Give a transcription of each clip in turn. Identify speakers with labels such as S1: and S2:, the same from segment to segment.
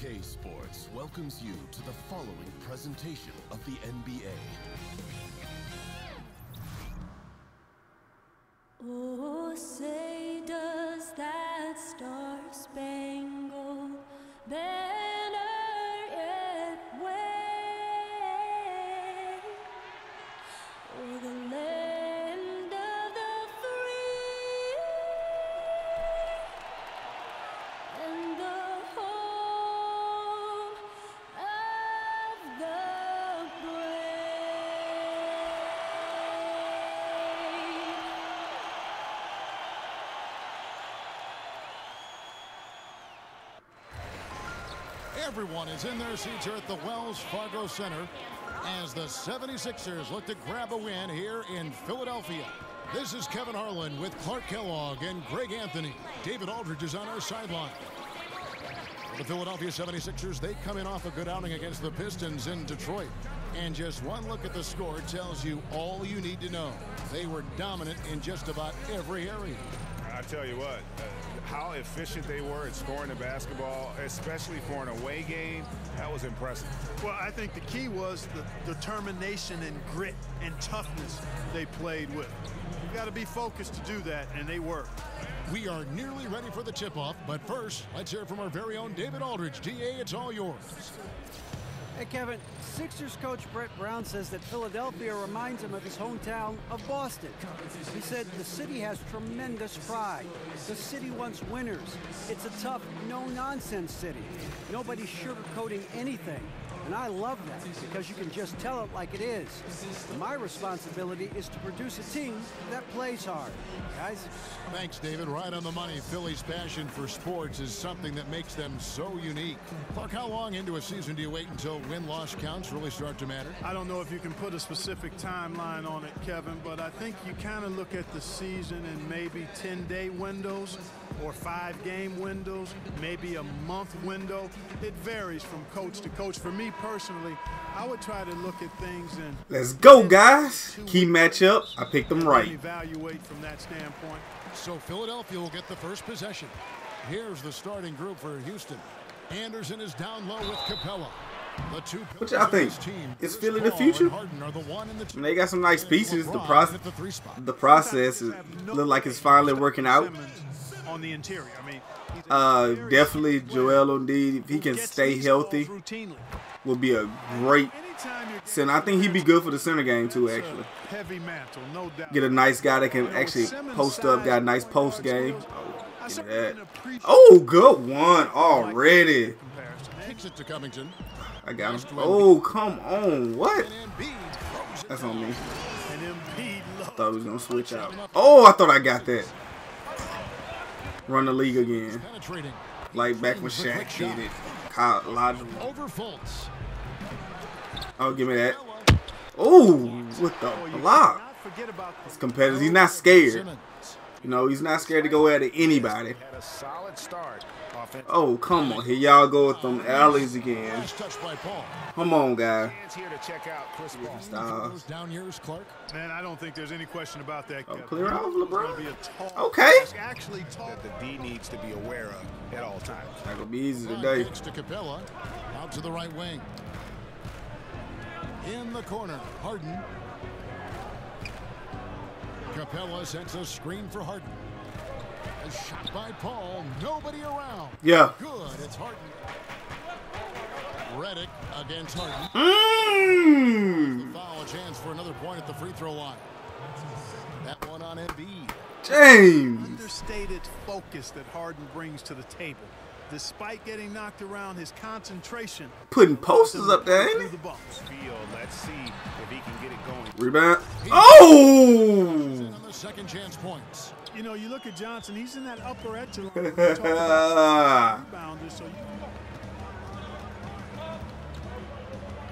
S1: 2K Sports welcomes you to the following presentation of the NBA.
S2: Oh, say
S3: Everyone is in their seats here at the Wells Fargo Center as the 76ers look to grab a win here in Philadelphia. This is Kevin Harlan with Clark Kellogg and Greg Anthony. David Aldridge is on our sideline. The Philadelphia 76ers, they come in off a good outing against the Pistons in Detroit. And just one look at the score tells you all you need to know. They were dominant in just about every area.
S4: I tell you what, uh, how efficient they were at scoring the basketball, especially for an away game, that was impressive.
S5: Well, I think the key was the determination and grit and toughness they played with. You got to be focused to do that, and they were.
S3: We are nearly ready for the tip-off, but first, let's hear from our very own David Aldridge. DA, it's all yours.
S6: Hey, Kevin, Sixers coach Brett Brown says that Philadelphia reminds him of his hometown of Boston. He said the city has tremendous pride. The city wants winners. It's a tough, no-nonsense city. Nobody's sugarcoating anything. And I love that because you can just tell it like it is. My responsibility is to produce a team that plays hard. Guys,
S3: Thanks, David. Right on the money. Philly's passion for sports is something that makes them so unique. Clark, how long into a season do you wait until win-loss counts really start to matter?
S5: I don't know if you can put a specific timeline on it, Kevin, but I think you kind of look at the season in maybe 10-day windows or five-game windows, maybe a month window. It varies from coach to coach. For me personally, I would try to look at things and
S7: Let's go, guys. Key matchup. I picked them right.
S5: evaluate from that standpoint.
S3: So Philadelphia will get the first possession. Here's the starting group for Houston. Anderson is down low with Capela. The two
S7: What y'all think?
S3: Team,
S7: Is
S3: Chris
S7: Philly the future?
S3: and are the one and the
S7: they got some nice pieces. The
S3: LeBron
S7: process,
S3: at the three
S7: the process is, look like it's finally working out.
S5: Simmons on the interior. I mean,
S7: Uh, definitely Joel Embiid, if he can stay healthy,
S5: calls routinely.
S7: will be a great
S5: Anytime
S7: center. I think he'd be good for the center game too. Actually,
S5: heavy mantle, no doubt.
S7: get a nice guy that can
S5: You know, with
S7: actually post up, got a nice post game. Oh,
S5: I
S7: give me
S5: certainly
S7: that.
S5: didn't appreciate
S7: Oh, good one already.
S3: it to Covington.
S7: I got him. Oh, come on. What?
S3: And Embiid throws it
S7: That's on me.
S5: I
S7: Thought we was gonna switch out. Oh, I thought I got that. Run the league again, like back when Shaq did it. Kyle
S3: Fultz.
S7: Oh, give me that. Oh, with the block.
S5: not forget about the
S7: It's competitive. He's not scared.
S3: Simmons.
S7: You know, he's not scared to go at anybody.
S4: Had a solid start. Offensive
S7: Oh, come on. Here y'all go with them alleys again.
S3: Nice touch by Paul.
S7: Come on, guy.
S4: hands here to check out Chris Paul.
S7: Stop.
S3: Down yours, Clark.
S5: Man, I don't think there's any question about that.
S7: Oh, clear out, LeBron.
S5: be a tall
S7: Okay.
S5: Actually.
S4: That the D needs to be aware of at all times.
S7: Not gonna be easy
S3: Five
S7: today.
S3: kicks to Capela. Out to the right wing. In the corner, Harden. Capela sends a screen for Harden. A shot by Paul. Nobody around.
S7: Yeah.
S3: Good. It's Harden. Redick against Harden.
S7: Mmm.
S3: Foul. A chance for another point at the free throw line. That one on Embiid.
S7: James.
S5: Understated focus that Harden brings to the table. Despite getting knocked around, his concentration
S7: Putting posters up there, ain't
S5: the
S4: let's see if he can get it going.
S7: Rebound. Oh!
S3: In on the second chance points.
S5: You know, you look at Johnson, he's in that upper echelon. We talk about rebounders, so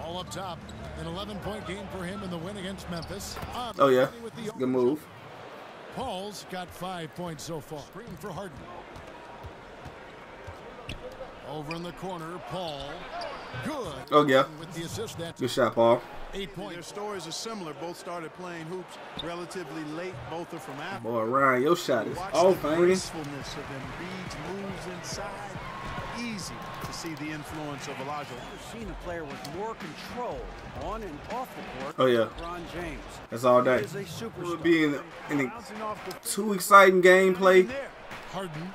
S3: All up top. An 11-point game for him in the win against Memphis.
S7: Oh, yeah.
S3: the
S7: Good move.
S3: Paul's got five points so far. Screen for Harden. Over in the corner, Paul. Good.
S7: Oh, yeah.
S3: With the assist, that's
S7: Good shot, Paul.
S3: Eight points.
S5: Their stories are similar. Both started playing hoops relatively late. Both are from Africa.
S7: Boy, Ryan, your shot is
S5: Watch
S7: off,
S5: the
S7: ain't it?
S5: gracefulness of Embiid's moves inside. Easy to see the influence of Olajuwon.
S6: Never seen a player with more control on and off the court
S7: Oh, yeah.
S6: than LeBron James.
S7: That's all
S6: He
S7: day.
S6: is a
S7: It would
S6: superstar.
S7: be in, in a
S5: Bouncing
S7: too exciting gameplay
S3: Harden.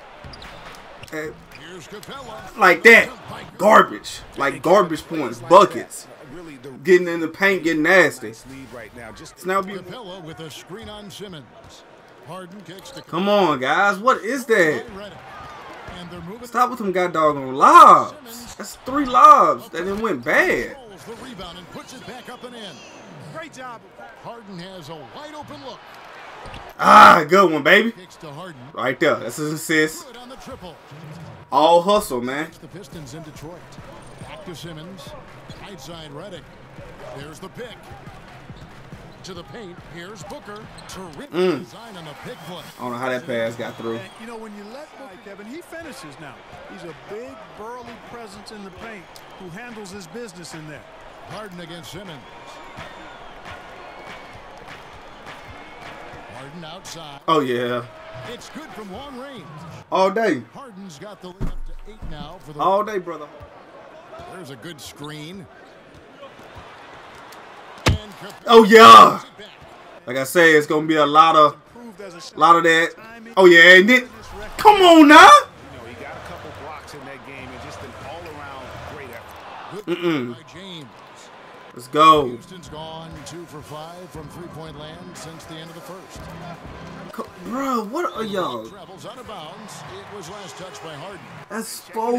S3: Here's Capela.
S7: like that. Garbage. Like garbage points, buckets.
S4: Really, the
S7: Getting in the paint, getting nasty.
S4: nice lead right now. Just
S7: It's now be.
S3: With a screen on Simmons. Harden kicks to
S7: Come on, guys. What is that?
S3: Redick. And they're moving.
S7: Stop with them god doggone lobs. That's three lobs that it went bad.
S3: The rebound and puts it back up and in.
S5: great job.
S3: Harden has a wide open look.
S7: Ah, good one, baby.
S3: Kicks to Harden.
S7: Right there. That's an assist.
S3: Good on the triple.
S7: All hustle, man.
S3: The Pistons in Detroit. Back to Simmons. Right side Redick. There's the pick. To the paint. Here's Booker. Terrific
S7: Mm.
S3: design on the pick foot.
S7: I don't know how that pass got through.
S5: And, you know, when you let Booker, Kevin, he finishes now. He's a big, burly presence in the paint who handles his business in there.
S3: Harden against Simmons. Harden outside.
S7: Oh, yeah.
S3: It's good from long range.
S7: All day.
S3: Harden's got the lead up to eight now for the.
S7: All day, brother.
S3: There's a good screen.
S7: Oh, yeah.
S3: it.
S7: Like I say, it's going to be a lot of
S5: a
S7: lot of that. Oh, yeah. And then, come on now.
S4: you know, he got a couple blocks in that game and just an all-around great effort.
S7: Mm-mm.
S3: By James.
S7: Let's go.
S3: Houston's gone two for five from three-point land since the end of the first.
S7: Co- Bro, what are y'all?
S3: Travels out of bounds. It was last touched by Harden.
S7: That's
S4: Check
S7: four.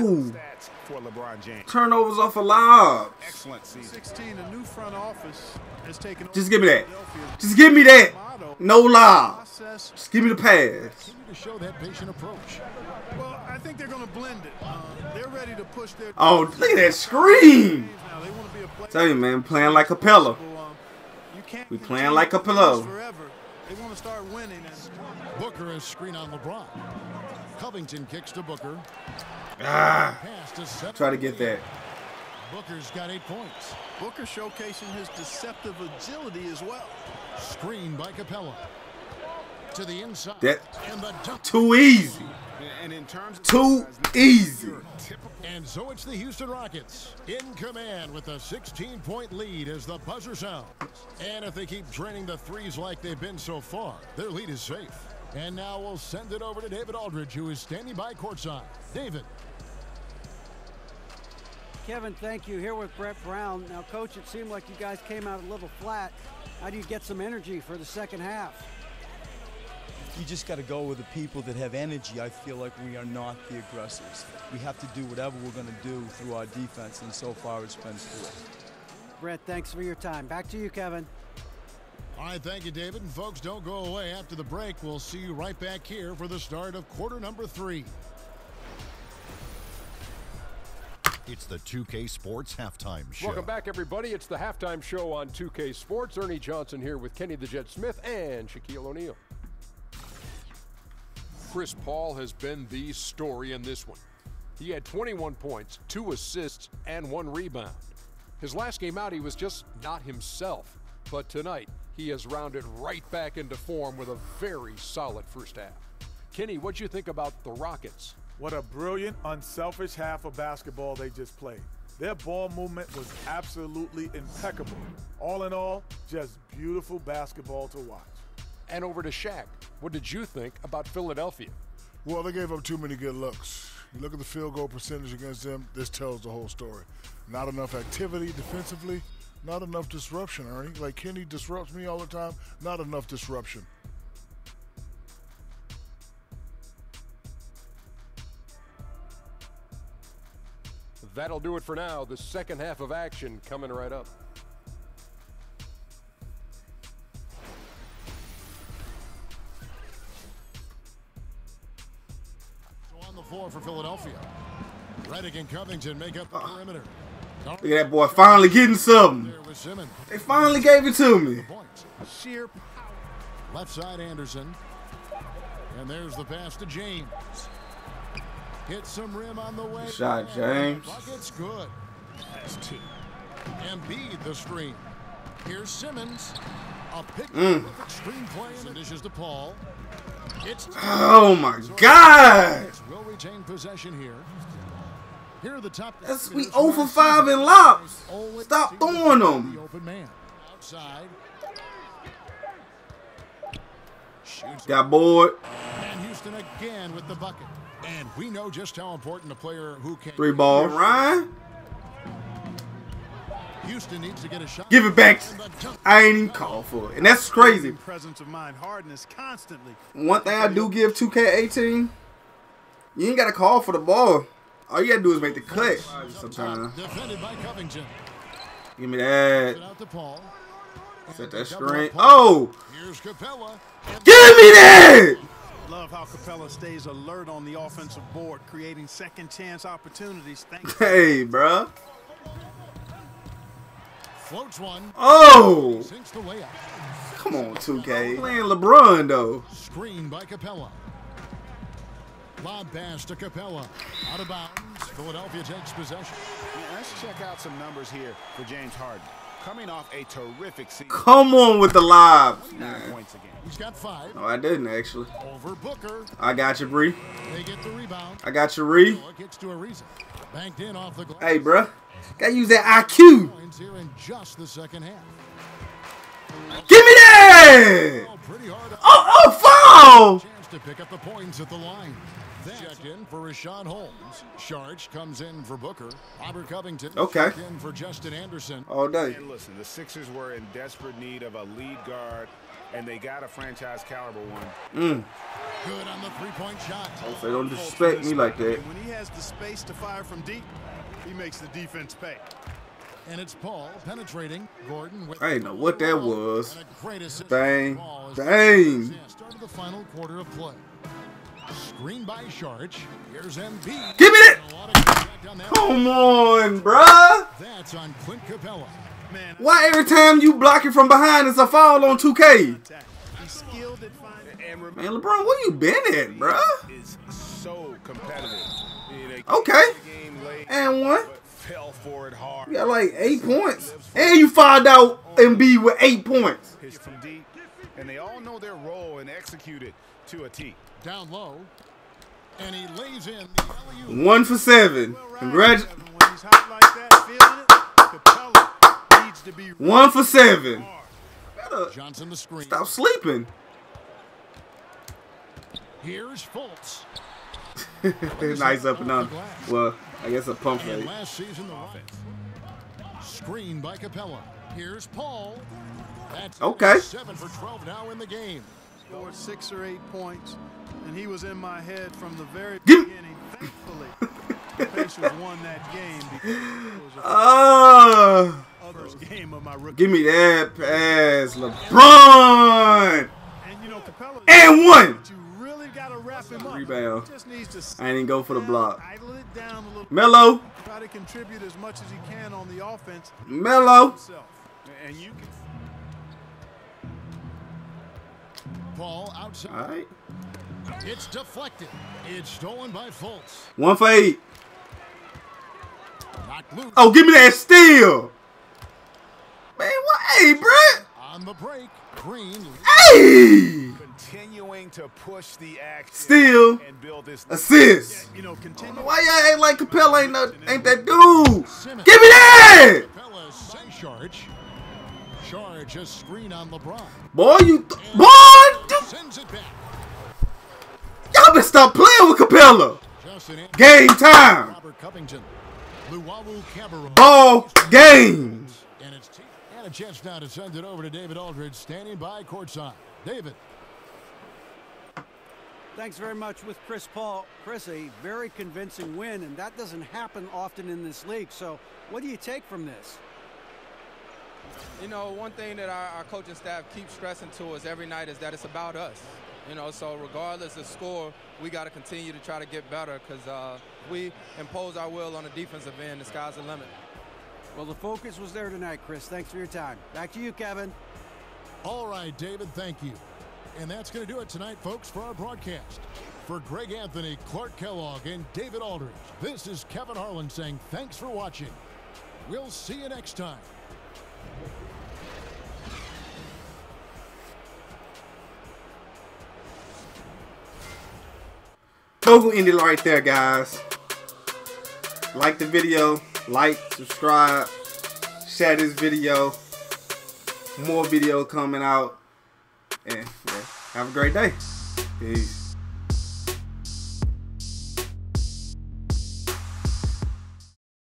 S4: for LeBron James.
S7: Turnovers off of lobs.
S4: Excellent season.
S5: 16, a new front office has taken
S7: Just give me that. Just give me that. No lob. Just give me the pass.
S3: Continue to show that patient approach.
S5: Well, I think they're going to blend it. Uh, they're ready to push their
S7: Oh, look at that screen.
S5: They want to be a player.
S7: Tell you, man, playing like
S5: Capela.
S7: We
S5: continue
S7: playing like
S5: to Capela. They want to start winning. And
S3: Booker is screen on LeBron. Covington kicks to Booker.
S7: Ah,
S3: Pass to seven.
S7: try to get that.
S3: Booker's got eight points.
S5: Booker showcasing his deceptive agility as well.
S3: Screen by Capela. To the inside.
S7: That-
S3: and the dunk.
S7: Too easy.
S4: And in terms of
S7: Too easy.
S3: And so it's the Houston Rockets in command with a 16-point lead as the buzzer sounds. And if they keep draining the threes like they've been so far, their lead is safe. And now we'll send it over to David Aldridge, who is standing by courtside. David.
S6: Kevin, thank you. Here with Brett Brown. Now, Coach, it seemed like you guys came out a little flat. How do you get some energy for the second half?
S8: You just got to go with the people that have energy. I feel like we are not the aggressors. We have to do whatever we're going to do through our defense, and so far it's been poor.
S6: Brett, thanks for your time. Back to you, Kevin.
S3: All right, thank you, David. And folks, don't go away. After the break, we'll see you right back here for the start of quarter number three.
S9: It's the 2K Sports Halftime Show.
S10: Welcome back, everybody. It's the halftime show on 2K Sports. Ernie Johnson here with Kenny the Jet Smith and Shaquille O'Neal. Chris Paul has been the story in this one. He had 21 points, two assists, and one rebound. His last game out, he was just not himself. But tonight, he has rounded right back into form with a very solid first half. Kenny, what'd you think about the Rockets?
S11: What a brilliant, unselfish half of basketball they just played. Their ball movement was absolutely impeccable. All in all, just beautiful basketball to watch.
S10: And over to Shaq. What did you think about Philadelphia?
S12: Well, they gave up too many good looks. You look at the field goal percentage against them, this tells the whole story. Not enough activity defensively, not enough disruption, Ernie. Like Kenny disrupts me all the time, not enough disruption.
S10: That'll do it for now. The second half of action coming right up.
S3: So on the floor for Philadelphia. Redick and Covington make up the perimeter.
S7: Look at that boy finally getting something.
S3: There with Simmons.
S7: They finally gave it to me.
S3: Sheer power. Left side Anderson. And there's the pass to James. Hit some rim on the way.
S7: Shot, James.
S3: Bucket's good. That's two. Embiid the screen. Here's Simmons. A pick
S7: Mm.
S3: with extreme play and dishes to Paul.
S7: Oh my God!
S3: Will retain possession here. Here are the top.
S7: That's we 0 for 5 in lobs. Stop throwing them.
S3: open man outside. Shoots
S7: Got bored.
S3: and Houston again with the bucket. And we know just how important a player who can
S7: Three ball. Ryan,
S3: Houston needs to get a shot.
S7: give it back.
S3: And the dunk.
S7: I ain't even called for it. And that's crazy.
S5: Presence of mind, hardness constantly.
S7: One thing I do give 2K18, you ain't got to call for the ball. All you got to do is make the cut sometimes.
S3: Defended by Covington.
S7: Give me that.
S3: It out to Paul.
S7: Set that screen. Oh!
S3: Here's Capela.
S7: Give me that!
S5: Love how Capela stays alert on the offensive board, creating second chance opportunities. Thanks.
S7: Hey, bruh.
S3: Floats one.
S7: Oh!
S3: Sinks the layup.
S7: Come on, 2K. Playing LeBron, though.
S3: Screen by Capela. Lob pass to Capela. Out of bounds. Philadelphia takes possession.
S4: Yeah, let's check out some numbers here for James Harden. Coming off a terrific season.
S7: Come on with the live.
S4: Nine points a game.
S3: He's got five.
S7: No, I didn't, actually.
S3: Over Booker.
S7: I got you, Bree.
S3: They get the rebound.
S7: I got you, Ree.
S3: Oh, gets to Ariza. Banked in off the glass.
S7: Hey, bruh. Gotta use that IQ.
S3: Here in just the second half.
S7: Give me that!
S3: Oh, pretty hard.
S7: Oh, oh, foul!
S3: Chance to pick up the points at the line. Checked in for Richaun Holmes. Saric comes in for Booker. Robert Covington.
S7: Okay.
S3: checked in for Justin Anderson.
S7: All day.
S4: And listen, the Sixers were in desperate need of a lead guard, and they got a franchise caliber one.
S7: Mm.
S3: Good on the three-point shot.
S7: So don't disrespect me like that.
S5: When he has the space to fire from deep, he makes the defense pay.
S3: And it's Paul penetrating. Gordon with
S7: I didn't know what that was.
S3: and a great assist.
S7: Dang. Dang.
S3: Start of the final quarter of play. Screen by Saric. Here's Embiid.
S7: Give me that!
S3: A lot of contact on that.
S7: Come on, bruh.
S3: That's on Clint Capela.
S5: Man,
S7: Why every time you block it from behind it's a foul on 2K?
S5: he's skilled at finding.
S4: And remember,
S7: Man, LeBron, where you been at, bruh?
S4: is so competitive.
S7: Okay. And one.
S4: But fell for it hard.
S7: You got like eight points. And you find out Embiid with eight points.
S4: Pitch from deep, and they all know their role and execute it to a T.
S3: Down low. And he lays in the.
S7: One for seven. Congratulations.
S5: When he's hot like that, feeling it, Capela needs to be
S7: One for seven. Better
S3: Johnson the screen.
S7: stop sleeping.
S3: Here's Fultz.
S7: nice up and down. Well, I guess a pump
S3: And
S7: fake.
S3: last season, the offense. Screen by Capela. Here's Paul. That's
S7: Okay.
S3: seven for 12 now in the game.
S5: scored six or eight points, and he was in my head from the very beginning. Thankfully, the Pacers won that game because it
S7: Ah,
S5: game of my rookie.
S7: give me that pass, LeBron.
S5: And you know, Capela.
S7: And one.
S5: But you really got to wrap him up.
S7: Rebound.
S5: Just needs to
S7: I didn't go for the block.
S5: idle it down a little.
S7: Melo,
S5: Try to contribute as much as he can on the offense Melo.
S4: And you can
S3: Paul outside.
S7: All right.
S3: It's deflected. It's stolen by Fultz.
S7: One for eight. Oh, give me that steal. Man, what? Hey, Brett.
S3: On the break, Green.
S7: Hey.
S4: continuing to push the action
S7: Steal.
S4: and build this.
S7: Assist.
S5: You know, continue.
S7: Why y'all ain't like Capela ain't, no, ain't that dude?
S3: Simmons.
S7: Give me that.
S3: Sharge. Sharge a screen on LeBron.
S7: Boy, you, boy, you,
S3: Sends it back.
S7: y'all better stop playing with
S3: Capela.
S7: Game time.
S3: Robert Covington. Luwawu
S7: Ball game.
S3: And it's t- and a chance now to send it over to David Aldridge, standing by courtside. David.
S6: Thanks very much with Chris Paul. Chris, a very convincing win, and that doesn't happen often in this league. So, what do you take from this?
S13: You know, one thing that our, our coaching staff keeps stressing to us every night is that it's about us. You know, so regardless of score, we got to continue to try to get better because uh, we impose our will on the defensive end. The sky's the limit.
S6: Well, the focus was there tonight, Chris. Thanks for your time. Back to you, Kevin.
S3: All right, David, thank you. And that's going to do it tonight, folks, for our broadcast. For Greg Anthony, Clark Kellogg, and David Aldridge, this is Kevin Harlan saying thanks for watching. We'll see you next time.
S7: Total ended right there, guys. Like the video like, subscribe, share this video. More video coming out. And yeah, have a great day. Peace.